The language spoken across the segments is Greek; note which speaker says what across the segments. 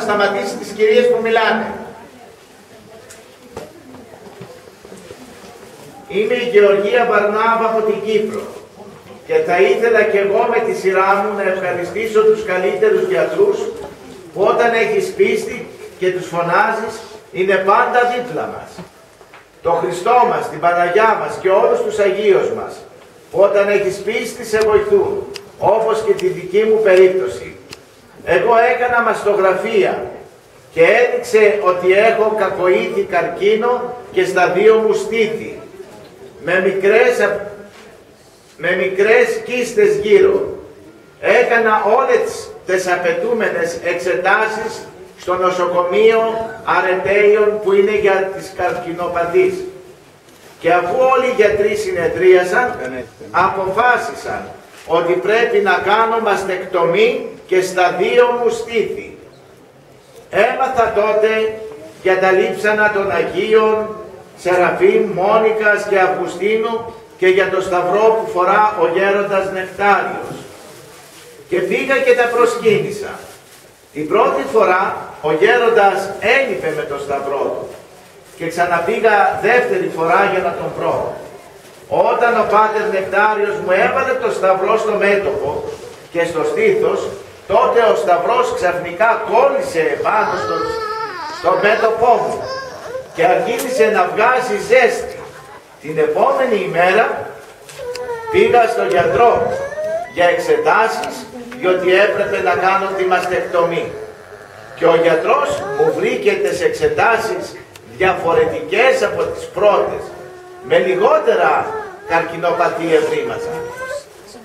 Speaker 1: σταματήσει τις κυρίες που μιλάνε. Είμαι η Γεωργία Βαρνάβα από την Κύπρο και θα ήθελα και εγώ με τη σειρά μου να ευχαριστήσω τους καλύτερους γιατρούς που όταν έχεις πίστη και τους φωνάζεις είναι πάντα δίπλα μας. Το Χριστό μας, την Παναγιά μας και όλους τους Αγίους μας που όταν έχεις πίστη σε βοηθούν όπως και τη δική μου περίπτωση. Εγώ έκανα μαστογραφία και έδειξε ότι έχω κακοήθη καρκίνο και στα δύο μου στήθη με μικρές, με μικρές κίστες γύρω. Έκανα όλες τις απαιτούμενες εξετάσεις στο νοσοκομείο Αρετέιων που είναι για τις καρκινοπαθείς. Και αφού όλοι οι γιατροί συνεδρίασαν, αποφάσισαν ότι πρέπει να κάνω μαστεκτομή και στα δύο μου στήθη. Έμαθα τότε για τα λείψανα των Αγίων Σεραφείμ, Μόνικας και Αυγουστίνου και για το σταυρό που φορά ο γέροντας Νεκτάριος. Και πήγα και τα προσκύνησα. Την πρώτη φορά ο γέροντας έλειπε με το σταυρό του και ξαναπήγα δεύτερη φορά για να τον βρω. Όταν ο Πάτερ Νεκτάριος μου έβαλε το σταυρό στο μέτωπο και στο στήθος, τότε ο σταυρός ξαφνικά κόλλησε πάνω στο, στο μέτωπό μου και αρχίζει να βγάζει ζέστη. Την επόμενη ημέρα πήγα στον γιατρό για εξετάσεις διότι έπρεπε να κάνω τη μαστεκτομή. Και ο γιατρός μου βρήκε τις εξετάσεις διαφορετικές από τις πρώτες, με λιγότερα καρκινοπαθή ευρήματα.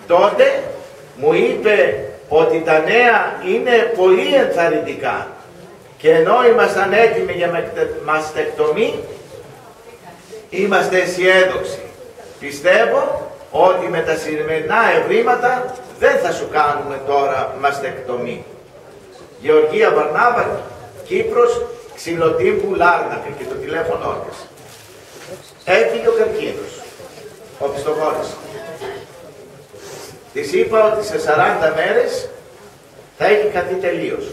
Speaker 1: Τότε μου είπε ότι τα νέα είναι πολύ ενθαρρυντικά και ενώ ήμασταν έτοιμοι για μαστεκτομή, είμαστε αισιόδοξοι. Πιστεύω ότι με τα σημερινά ευρήματα δεν θα σου κάνουμε τώρα μαστεκτομή. Γεωργία Βαρνάβα, Κύπρος, Ξυλοτύπου, Λάρνακα και το τηλέφωνο της. Έφυγε ο καρκίνος, ο πιστοχώρης. Της είπα ότι σε 40 μέρες θα έχει καθεί τελείως.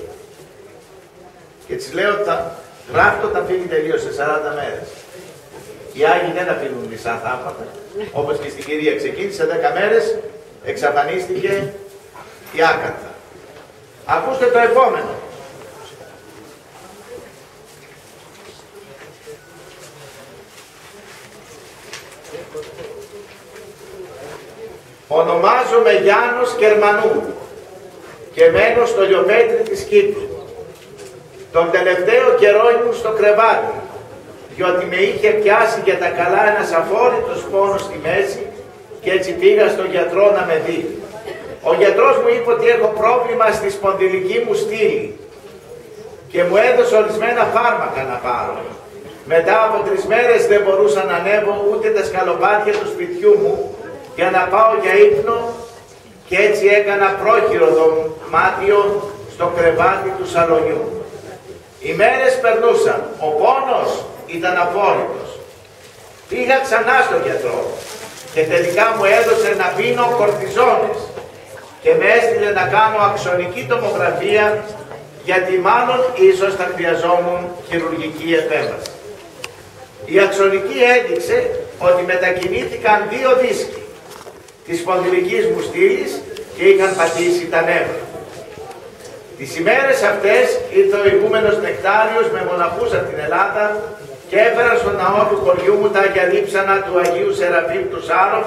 Speaker 1: Και της λέω ότι θα γράφτω τα φύγει τελείως σε 40 μέρες. Οι Άγιοι δεν αφήνουν μισά θαύματα. Όπως και στην κυρία ξεκίνησε 10 μέρες, εξαφανίστηκε η άκαρτα. Ακούστε το επόμενο. Ονομάζομαι Γιάννος Κερμανού και μένω στο λιοπέτρι της Κύπρου. Τον τελευταίο καιρό ήμουν στο κρεβάτι, διότι με είχε πιάσει για τα καλά ένας αφόρητος πόνος στη μέση και έτσι πήγα στον γιατρό να με δει. Ο γιατρός μου είπε ότι έχω πρόβλημα στη σπονδυλική μου στήλη και μου έδωσε ορισμένα φάρμακα να πάρω. Μετά από τρεις μέρες δεν μπορούσα να ανέβω ούτε τα σκαλοπάτια του σπιτιού μου για να πάω για ύπνο και έτσι έκανα πρόχειρο δωμάτιο στο κρεβάτι του σαλονιού. Οι μέρες περνούσαν, ο πόνος ήταν απόλυτος. Πήγα ξανά στον γιατρό και τελικά μου έδωσε να πίνω κορτιζόνες και με έστειλε να κάνω αξονική τομογραφία γιατί μάλλον ίσως θα χρειαζόμουν χειρουργική επέμβαση. Η αξονική έδειξε ότι μετακινήθηκαν δύο δίσκοι της σπονδυλικής μου στήλης και είχαν πατήσει τα νεύρα. Τις ημέρες αυτές ήρθε ο ηγούμενος Νεκτάριος με μοναχούς από την Ελλάδα και έφερα στο ναό του χωριού μου τα Αγία Λείψανα του Αγίου Σεραφείμ του Σάροφ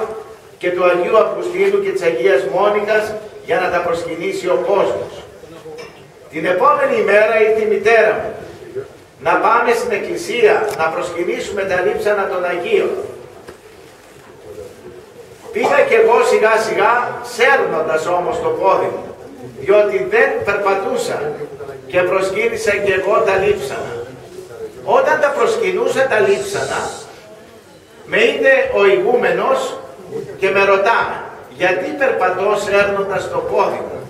Speaker 1: και του Αγίου Αυγουστίνου και της Αγίας Μόνικας για να τα προσκυνήσει ο κόσμος. Την επόμενη ημέρα ήρθε η μητέρα μου να πάμε στην εκκλησία να προσκυνήσουμε τα λείψανα των Αγίων. Πήγα και εγώ σιγά σιγά σέρνοντας όμως το πόδι μου διότι δεν περπατούσα και προσκύνησα και εγώ τα λείψανα. Όταν τα προσκυνούσα τα λείψανα, με είδε ο ηγούμενος και με ρωτά γιατί περπατώ σέρνοντας το πόδι μου;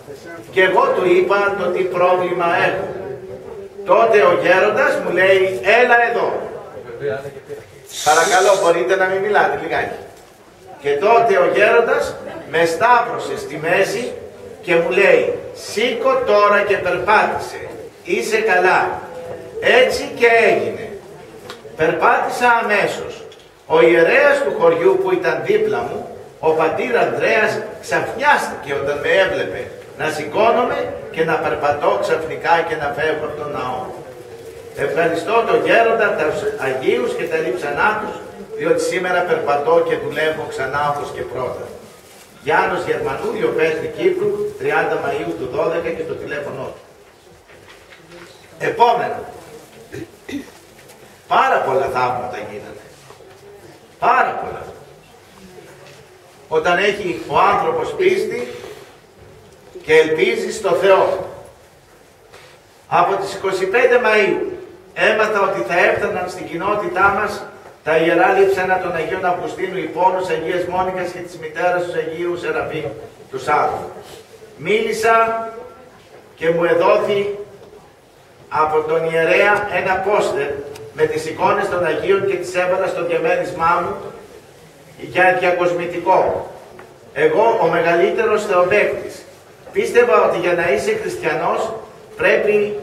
Speaker 1: Και εγώ του είπα το τι πρόβλημα έχω. Τότε ο γέροντας μου λέει έλα εδώ. Παρακαλώ μπορείτε να μην μιλάτε λιγάκι. Και τότε ο γέροντας με σταύρωσε στη μέση και μου λέει σήκω τώρα και περπάτησε είσαι καλά. Έτσι και έγινε. Περπάτησα αμέσως. Ο ιερέας του χωριού που ήταν δίπλα μου, ο πατήρ Ανδρέας ξαφνιάστηκε όταν με έβλεπε να σηκώνομαι και να περπατώ ξαφνικά και να φεύγω από τον ναό. Ευχαριστώ τον γέροντα, τους Αγίους και τα λείψανά τους, διότι σήμερα περπατώ και δουλεύω ξανά όπως και πρώτα. Γιάννος Γερμανούριο, Πέτρη Κύπρου, 30 Μαΐου του 12 και το τηλέφωνο του. Επόμενο. Πάρα πολλά θαύματα γίνανε. Πάρα πολλά. Όταν έχει ο άνθρωπος πίστη και ελπίζει στο Θεό. Από τις 25 Μαΐου έμαθα ότι θα έφταναν στην κοινότητά μας τα Ιερά Λείψανα των Αγίων Αυγουστίνου Υπόνους, Αγίας Μόνικας και της μητέρας τους Αγίου Σεραφείμ, τους Σάββου. Μίλησα και μου εδόθη από τον ιερέα ένα πόστερ με τις εικόνες των Αγίων και τις έβαλα στο διαμέρισμά μου για διακοσμητικό. Εγώ ο μεγαλύτερος θεοπαίκτης. Πίστευα ότι για να είσαι χριστιανός πρέπει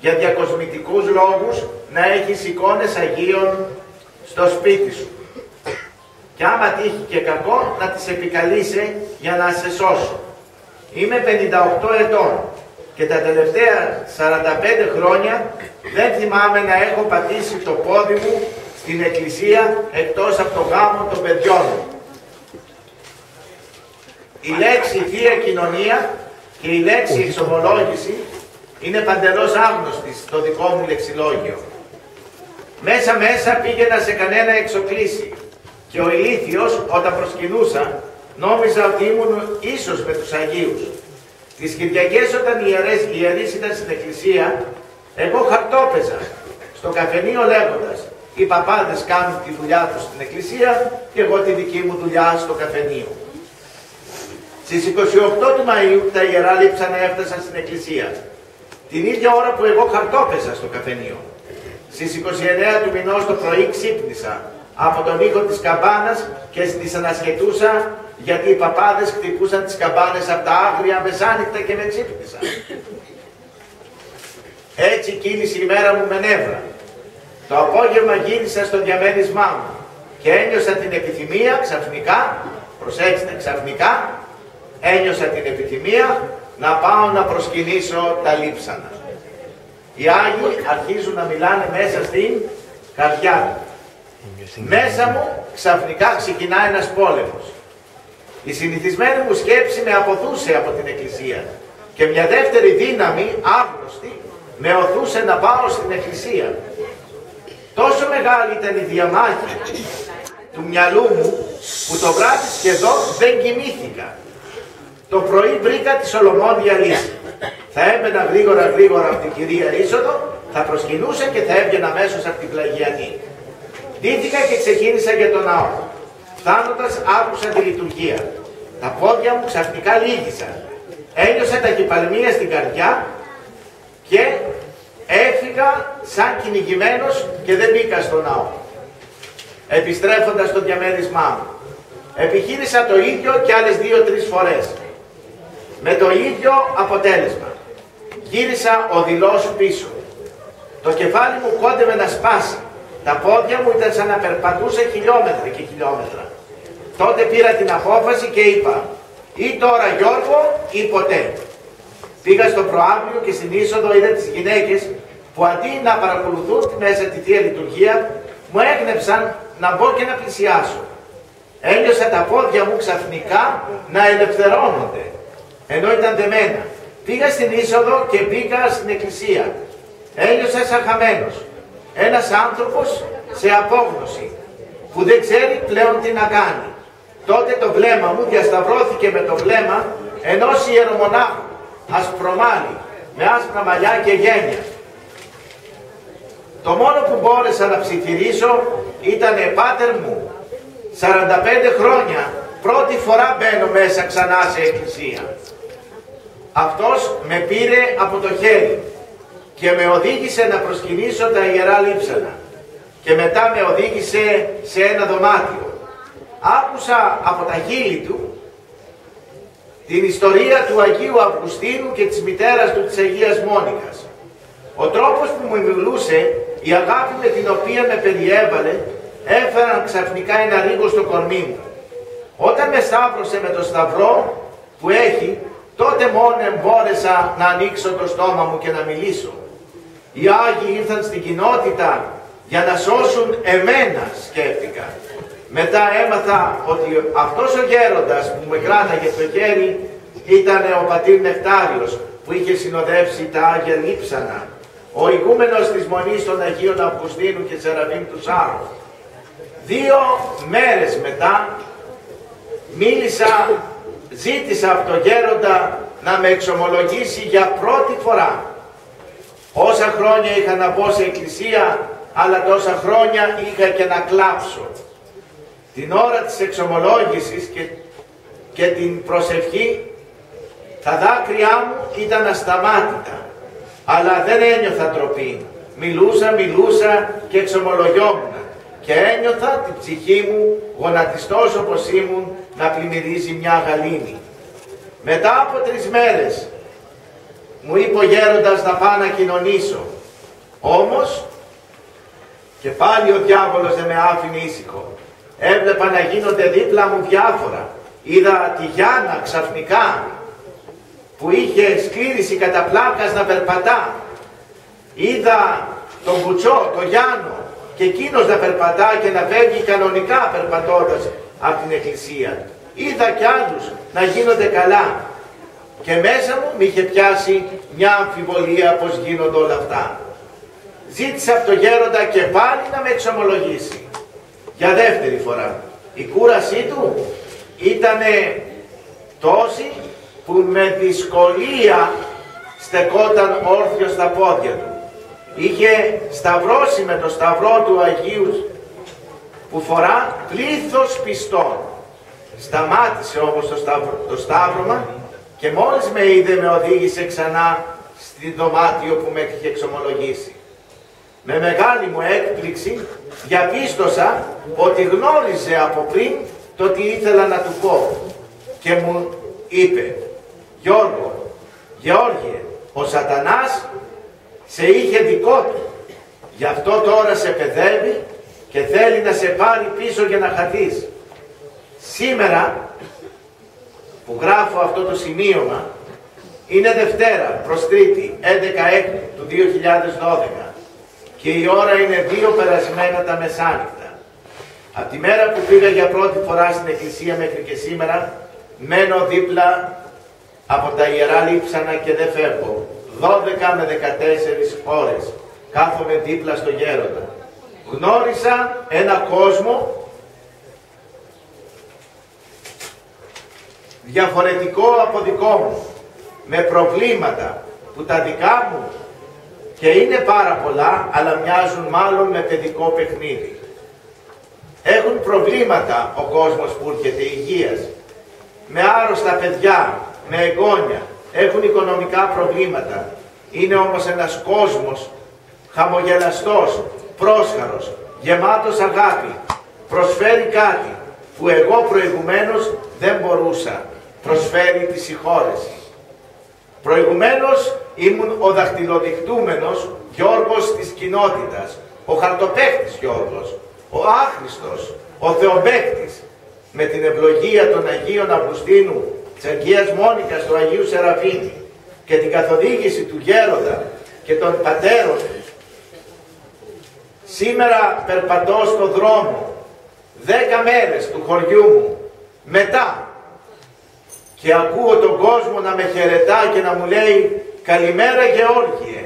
Speaker 1: για διακοσμητικούς λόγους να έχεις εικόνες Αγίων στο σπίτι σου. Και άμα τύχει και κακό να τις επικαλείσαι για να σε σώσω. Είμαι 58 ετών και τα τελευταία 45 χρόνια δεν θυμάμαι να έχω πατήσει το πόδι μου στην εκκλησία εκτός από το γάμο των παιδιών μου. Η λέξη Θεία Κοινωνία και η λέξη εξομολόγηση είναι παντελώς άγνωστη στο δικό μου λεξιλόγιο. Μέσα μέσα πήγαινα σε κανένα εξοκλήσι και ο ηλίθιος όταν προσκυνούσα νόμιζα ότι ήμουν ίσως με τους Αγίους. Τις Κυριακές όταν οι ιερές, οι ιερείς ήταν στην εκκλησία, εγώ χαρτόπαιζα στο καφενείο λέγοντας οι παπάδες κάνουν τη δουλειά τους στην εκκλησία και εγώ τη δική μου δουλειά στο καφενείο. Στις 28 του Μαΐου τα ιερά λείψανα έφτασαν στην εκκλησία. Την ίδια ώρα που εγώ χαρτόπαιζα στο καφενείο. Στις 29 του μηνός το πρωί ξύπνησα από τον ήχο της καμπάνας και τις ανασχετούσα γιατί οι παπάδες χτυπούσαν τις καμπάνες από τα άγρια μεσάνυχτα και με ξύπνησαν. Έτσι κύλησε η μέρα μου με νεύρα. Το απόγευμα γύρισα στο διαμέρισμά μου και ένιωσα την επιθυμία ξαφνικά, προσέξτε ξαφνικά, ένιωσα την επιθυμία να πάω να προσκυνήσω τα λείψανα. Οι Άγιοι αρχίζουν να μιλάνε μέσα στην καρδιά Μέσα μου ξαφνικά ξεκινά ένας πόλεμος. Η συνηθισμένη μου σκέψη με αποδούσε από την Εκκλησία και μια δεύτερη δύναμη, άγνωστη, με οθούσε να πάω στην Εκκλησία. Τόσο μεγάλη ήταν η διαμάχη του μυαλού μου που το βράδυ σχεδόν δεν κοιμήθηκα. Το πρωί βρήκα τη Σολομόντια λύση. Θα έμπαινα γρήγορα γρήγορα από την κυρία είσοδο, θα προσκυνούσα και θα έβγαινα αμέσως από την πλαγιανή. Ντύθηκα και ξεκίνησα για τον ναό. Φτάνοντας άκουσα τη λειτουργία. Τα πόδια μου ξαφνικά λύγησαν. Ένιωσα τα κυπαλμία στην καρδιά και έφυγα σαν κυνηγημένος και δεν μπήκα στο ναό. Επιστρέφοντας στο διαμέρισμά μου. Επιχείρησα το ίδιο και άλλες δύο-τρεις φορές με το ίδιο αποτέλεσμα. Γύρισα οδυλός πίσω. Το κεφάλι μου κόντευε να σπάσει. Τα πόδια μου ήταν σαν να περπατούσε χιλιόμετρα και χιλιόμετρα. Τότε πήρα την απόφαση και είπα ή τώρα Γιώργο ή ποτέ. Πήγα στο προάβλιο και στην είσοδο είδα τις γυναίκες που αντί να παρακολουθούν μέσα τη Θεία Λειτουργία μου έγνεψαν να μπω και να πλησιάσω. Ένιωσα τα πόδια μου ξαφνικά να ελευθερώνονται ενώ ήταν δεμένα. Πήγα στην είσοδο και πήγα στην εκκλησία. Ένιωσα σαν χαμένος. Ένας άνθρωπος σε απόγνωση που δεν ξέρει πλέον τι να κάνει. Τότε το βλέμμα μου διασταυρώθηκε με το βλέμμα ενός ιερομονάχου, ασπρομάλι, με άσπρα μαλλιά και γένια. Το μόνο που μπόρεσα να ψιθυρίσω ήταν «Πάτερ μου, 45 χρόνια, πρώτη φορά μπαίνω μέσα ξανά σε εκκλησία». Αυτός με πήρε από το χέρι και με οδήγησε να προσκυνήσω τα Ιερά Λείψανα και μετά με οδήγησε σε ένα δωμάτιο. Άκουσα από τα χείλη του την ιστορία του Αγίου Αυγουστίνου και της μητέρας του της Αγίας Μόνικας. Ο τρόπος που μου μιλούσε, η αγάπη με την οποία με περιέβαλε, έφεραν ξαφνικά ένα ρίγο στο κορμί μου. Όταν με σταύρωσε με το σταυρό που έχει, τότε μόνο μπόρεσα να ανοίξω το στόμα μου και να μιλήσω. Οι Άγιοι ήρθαν στην κοινότητα για να σώσουν εμένα, σκέφτηκα. Μετά έμαθα ότι αυτός ο γέροντας που με κράταγε στο χέρι ήταν ο πατήρ Νεκτάριος που είχε συνοδεύσει τα Άγια Λείψανα, ο ηγούμενος της Μονής των Αγίων Αυγουστίνου και Σεραφείμ του Σάρου. Δύο μέρες μετά μίλησα, ζήτησα από τον γέροντα να με εξομολογήσει για πρώτη φορά. Όσα χρόνια είχα να μπω σε εκκλησία, αλλά τόσα χρόνια είχα και να κλάψω. Την ώρα της εξομολόγησης και, και την προσευχή, τα δάκρυά μου ήταν ασταμάτητα, αλλά δεν ένιωθα τροπή. Μιλούσα, μιλούσα και εξομολογιόμουν και ένιωθα την ψυχή μου, γονατιστός όπως ήμουν, να πλημμυρίζει μια γαλήνη. Μετά από τρεις μέρες μου είπε ο γέροντας να πάω να κοινωνήσω. Όμως και πάλι ο διάβολος δεν με άφηνε ήσυχο. Έβλεπα να γίνονται δίπλα μου διάφορα. Είδα τη Γιάννα ξαφνικά που είχε σκλήρηση κατά πλάκας να περπατά. Είδα τον Κουτσό, τον Γιάννο και εκείνος να περπατά και να φεύγει κανονικά περπατώντας από την εκκλησία. Είδα κι άλλους να γίνονται καλά και μέσα μου με είχε πιάσει μια αμφιβολία πως γίνονται όλα αυτά. Ζήτησα από τον γέροντα και πάλι να με εξομολογήσει. Για δεύτερη φορά. Η κούρασή του ήταν τόση που με δυσκολία στεκόταν όρθιος στα πόδια του. Είχε σταυρώσει με το σταυρό του Αγίους που φορά πλήθος πιστών. Σταμάτησε όμως το, το σταύρωμα και μόλις με είδε με οδήγησε ξανά στη δωμάτιο που με είχε εξομολογήσει. Με μεγάλη μου έκπληξη διαπίστωσα ότι γνώριζε από πριν το τι ήθελα να του πω και μου είπε Γιώργο, Γεώργιε, ο σατανάς σε είχε δικό του. Γι' αυτό τώρα σε παιδεύει και θέλει να σε πάρει πίσω για να χαθείς. Σήμερα που γράφω αυτό το σημείωμα είναι Δευτέρα προς Τρίτη, 11 του 2012 και η ώρα είναι δύο περασμένα τα μεσάνυχτα. Από τη μέρα που πήγα για πρώτη φορά στην εκκλησία μέχρι και σήμερα, μένω δίπλα από τα Ιερά Λείψανα και δεν φεύγω. 12 με 14 ώρες κάθομαι δίπλα στο γέροντα. Γνώρισα ένα κόσμο διαφορετικό από δικό μου, με προβλήματα που τα δικά μου και είναι πάρα πολλά, αλλά μοιάζουν μάλλον με παιδικό παιχνίδι. Έχουν προβλήματα ο κόσμος που έρχεται υγείας, με άρρωστα παιδιά, με εγγόνια, έχουν οικονομικά προβλήματα. Είναι όμως ένας κόσμος χαμογελαστός, πρόσχαρος, γεμάτος αγάπη. Προσφέρει κάτι που εγώ προηγουμένως δεν μπορούσα. Προσφέρει τη συγχώρεση. Προηγουμένως ήμουν ο δαχτυλοδεικτούμενος Γιώργος της κοινότητας, ο χαρτοπαίκτης Γιώργος, ο άχρηστος, ο θεοπαίκτης, με την ευλογία των Αγίων Αυγουστίνου, της Αγίας Μόνικας του Αγίου Σεραφίνη και την καθοδήγηση του Γέροντα και των πατέρων Σήμερα περπατώ στο δρόμο δέκα μέρες του χωριού μου μετά και ακούω τον κόσμο να με χαιρετά και να μου λέει «Καλημέρα Γεώργιε».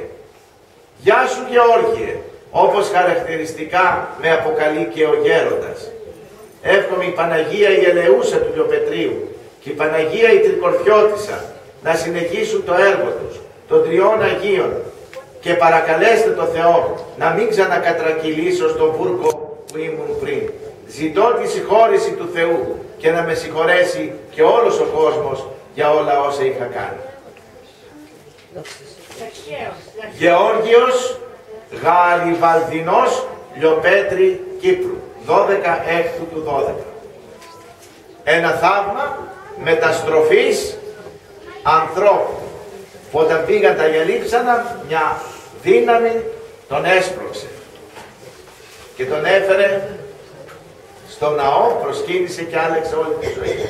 Speaker 1: «Γεια σου Γεώργιε», όπως χαρακτηριστικά με αποκαλεί και ο Γέροντας. Εύχομαι η Παναγία η Ελεούσα του Λιοπετρίου και η Παναγία η Τρικορφιώτισσα να συνεχίσουν το έργο τους, των τριών Αγίων και παρακαλέστε το Θεό να μην ξανακατρακυλήσω στον βούρκο που ήμουν πριν. Ζητώ τη συγχώρηση του Θεού και να με συγχωρέσει και όλος ο κόσμος για όλα όσα είχα κάνει. Γεώργιος Γαριβαλδινός Λιοπέτρη Κύπρου 12 έκτου του 12 Ένα θαύμα μεταστροφής ανθρώπου που όταν πήγαν τα γελίψανα μια δύναμη τον έσπρωξε και τον έφερε στο ναό, προσκύνησε και άλεξε όλη τη ζωή.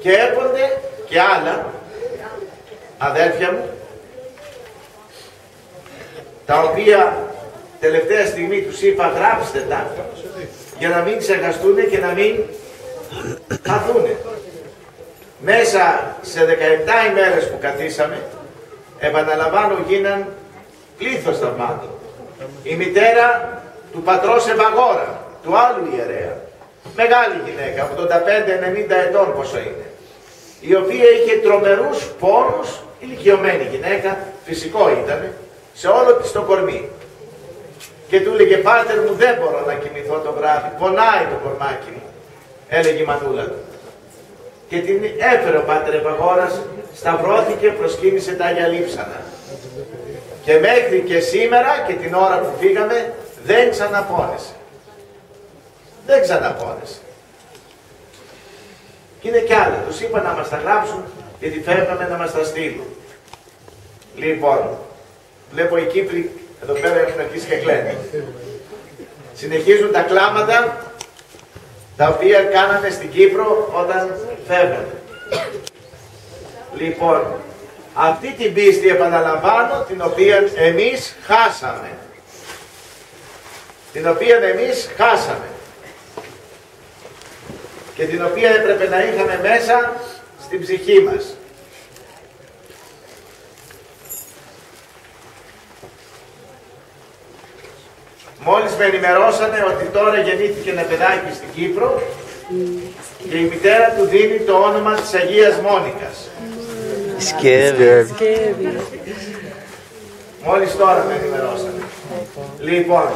Speaker 1: Και έπονται και άλλα αδέρφια μου τα οποία τελευταία στιγμή τους είπα γράψτε τα για να μην ξεχαστούν και να μην χαθούν. Μέσα σε 17 ημέρες που καθίσαμε, επαναλαμβάνω γίναν πλήθος θαυμάτων. Η μητέρα του πατρός Ευαγόρα, του άλλου ιερέα, μεγάλη γυναίκα, 85-90 ετών πόσο είναι, η οποία είχε τρομερούς πόρους, ηλικιωμένη γυναίκα, φυσικό ήταν, σε όλο της το κορμί. Και του έλεγε, πάτερ μου δεν μπορώ να κοιμηθώ το βράδυ, πονάει το κορμάκι μου, έλεγε η μανούλα του. Και την έφερε ο πάτερ Ευαγόρας, σταυρώθηκε, προσκύνησε τα Άγια Λείψανα. Και μέχρι και σήμερα και την ώρα που φύγαμε δεν ξαναπώνεσε. Δεν ξαναπώνεσε. Και είναι κι άλλα. Τους είπα να μας τα γράψουν γιατί φεύγαμε να μας τα στείλουν. Λοιπόν, βλέπω οι Κύπροι εδώ πέρα έχουν αρχίσεις και κλαίνουν. Συνεχίζουν τα κλάματα τα οποία κάναμε στην Κύπρο όταν φεύγαμε. Λοιπόν, αυτή την πίστη επαναλαμβάνω την οποία εμείς χάσαμε. Την οποία εμείς χάσαμε. Και την οποία έπρεπε να είχαμε μέσα στην ψυχή μας. Μόλις με ενημερώσανε ότι τώρα γεννήθηκε ένα παιδάκι στην Κύπρο και η μητέρα του δίνει το όνομα της Αγίας Μόνικας.
Speaker 2: Σκεύη.
Speaker 1: Μόλις τώρα με ενημερώσανε. Λοιπόν,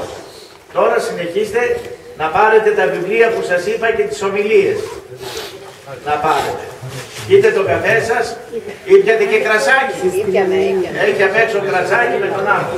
Speaker 1: τώρα συνεχίστε να πάρετε τα βιβλία που σας είπα και τις ομιλίες. Να πάρετε. Είτε το καφέ σας, ήπιατε και κρασάκι. Έχει απ' έξω κρασάκι με τον άνθρωπο.